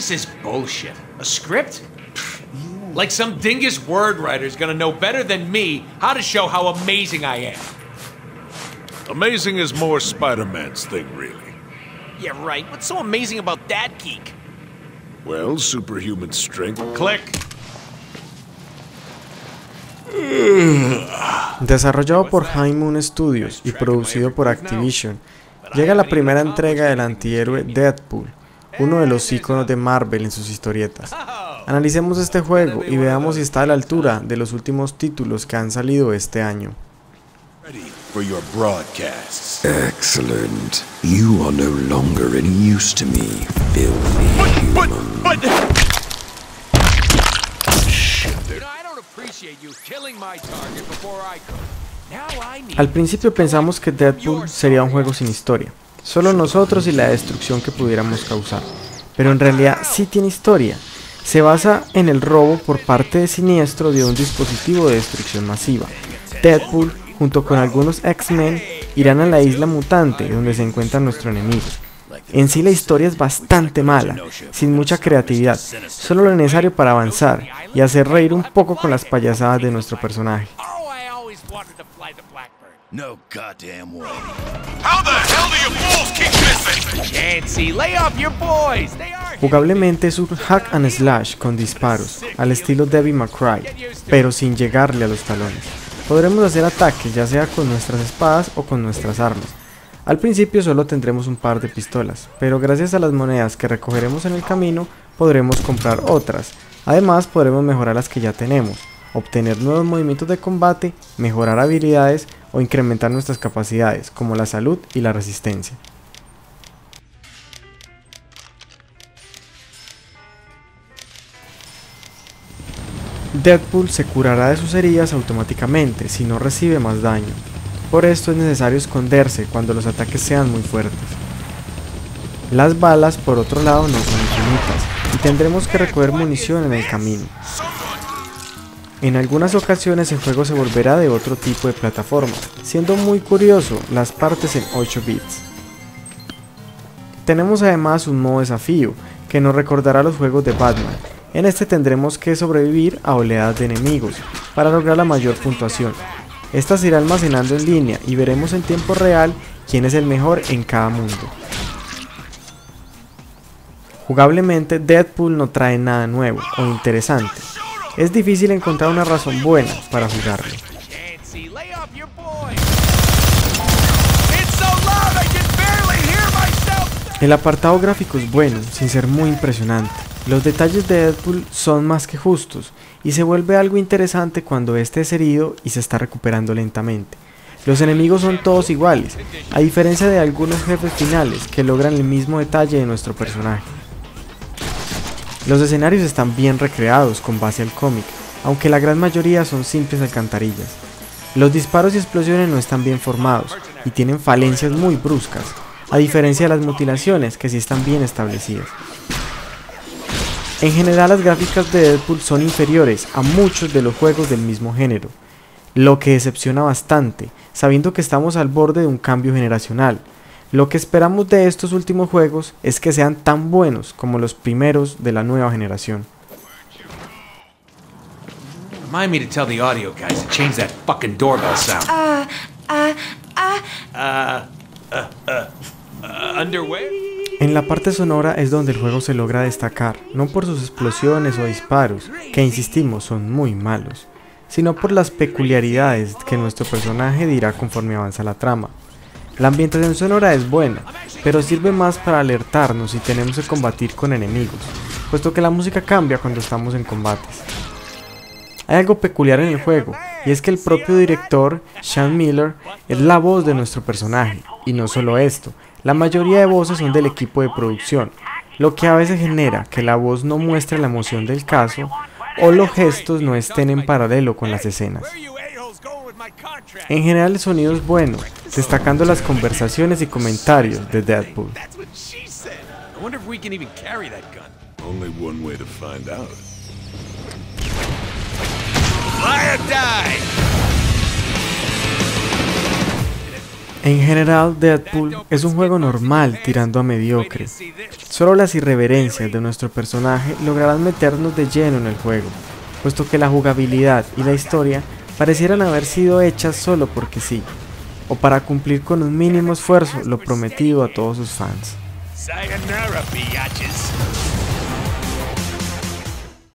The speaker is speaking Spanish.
This is bullshit. A script? Like some dingus word writer is gonna know better than me how to show how amazing I am. Amazing is more Spider-Man's thing, really. Yeah, right. What's so amazing about that geek? Well, superhuman strength. Click. Desarrollado por High Moon Studios y producido por Activision, llega la primera entrega del antihéroe Deadpool, uno de los iconos de Marvel en sus historietas. Analicemos este juego y veamos si está a la altura de los últimos títulos que han salido este año. Ready for your broadcasts. Excellent. You are no longer any use to me, filthy human. You know, I don't appreciate you killing my target before I could. Now I need Al principio pensamos que Deadpool sería un juego sin historia, solo nosotros y la destrucción que pudiéramos causar, pero en realidad sí tiene historia. Se basa en el robo por parte de Siniestro de un dispositivo de destrucción masiva. Deadpool, junto con algunos X-Men, irán a la isla mutante donde se encuentra nuestro enemigo. En sí la historia es bastante mala, sin mucha creatividad, solo lo necesario para avanzar y hacer reír un poco con las payasadas de nuestro personaje. No goddamn way. How the hell do you fools keep missing? Chancy, lay off your boys. They are Jugablemente es un hack and slash con disparos, al estilo Devil May Cry, pero sin llegarle a los talones. Podremos hacer ataques ya sea con nuestras espadas o con nuestras armas. Al principio solo tendremos un par de pistolas, pero gracias a las monedas que recogeremos en el camino podremos comprar otras. Además podremos mejorar las que ya tenemos, obtener nuevos movimientos de combate, mejorar habilidades o incrementar nuestras capacidades como la salud y la resistencia. Deadpool se curará de sus heridas automáticamente si no recibe más daño. Por esto es necesario esconderse cuando los ataques sean muy fuertes. Las balas por otro lado no son infinitas y tendremos que recoger munición en el camino. En algunas ocasiones el juego se volverá de otro tipo de plataforma, siendo muy curioso las partes en 8 bits. Tenemos además un modo desafío que nos recordará los juegos de Batman. En este tendremos que sobrevivir a oleadas de enemigos para lograr la mayor puntuación. Esta se irá almacenando en línea y veremos en tiempo real quién es el mejor en cada mundo. Jugablemente Deadpool no trae nada nuevo o interesante. Es difícil encontrar una razón buena para jugarlo. El apartado gráfico es bueno, sin ser muy impresionante. Los detalles de Deadpool son más que justos y se vuelve algo interesante cuando este es herido y se está recuperando lentamente. Los enemigos son todos iguales, a diferencia de algunos jefes finales que logran el mismo detalle de nuestro personaje. Los escenarios están bien recreados con base al cómic, aunque la gran mayoría son simples alcantarillas. Los disparos y explosiones no están bien formados y tienen falencias muy bruscas, a diferencia de las mutilaciones que sí están bien establecidas. En general las gráficas de Deadpool son inferiores a muchos de los juegos del mismo género, lo que decepciona bastante, sabiendo que estamos al borde de un cambio generacional. Lo que esperamos de estos últimos juegos es que sean tan buenos como los primeros de la nueva generación. Remind me to tell the audio guys to change that fucking doorbell sound. Uh, uh, uh, Uh, uh, uh, uh, underway? En la parte sonora es donde el juego se logra destacar, no por sus explosiones o disparos, que insistimos son muy malos, sino por las peculiaridades que nuestro personaje dirá conforme avanza la trama. La ambientación sonora es buena, pero sirve más para alertarnos si tenemos que combatir con enemigos, puesto que la música cambia cuando estamos en combates. Hay algo peculiar en el juego, y es que el propio director, Sean Miller, es la voz de nuestro personaje, y no solo esto, la mayoría de voces son del equipo de producción, lo que a veces genera que la voz no muestre la emoción del caso o los gestos no estén en paralelo con las escenas. En general el sonido es bueno, destacando las conversaciones y comentarios de Deadpool. En general, Deadpool es un juego normal tirando a mediocre. Solo las irreverencias de nuestro personaje lograrán meternos de lleno en el juego, puesto que la jugabilidad y la historia parecieran haber sido hechas solo porque sí, o para cumplir con un mínimo esfuerzo lo prometido a todos sus fans.